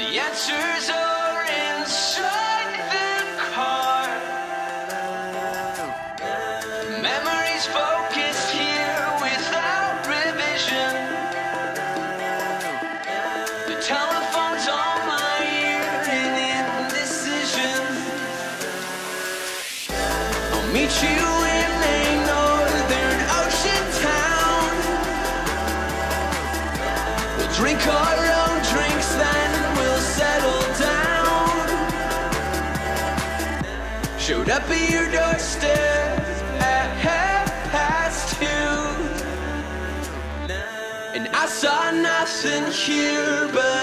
The answers are inside the car. Memories focused here without revision. The telephone's on my ear in indecision. I'll meet you. Up at your doorstep at half past two. And I saw nothing here but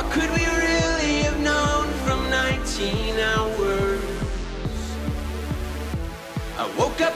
What could we really have known from 19 hours? I woke up